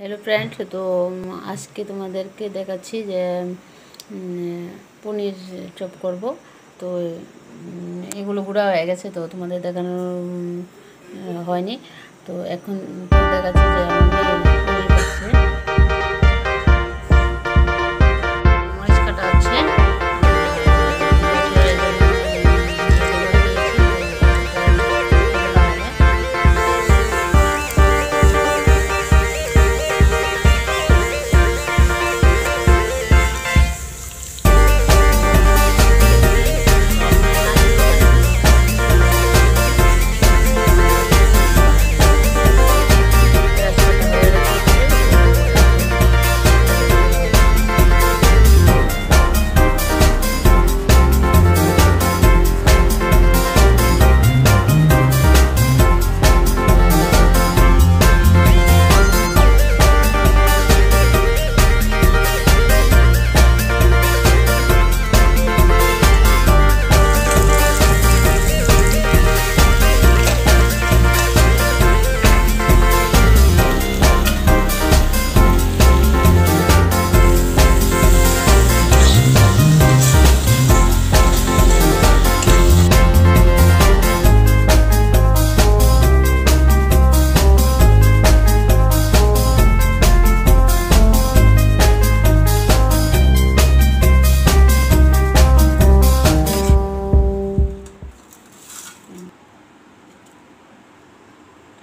Hello friend তো আজকে তোমাদেরকে দেখাচ্ছি যে পনির চপ করব। তো এগুলো গুঁড়া হয়ে গেছে, তো তোমাদের দেখানো হয়নি। তো এখন দেখাচ্ছি যে মেয়ে পনির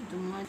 怎么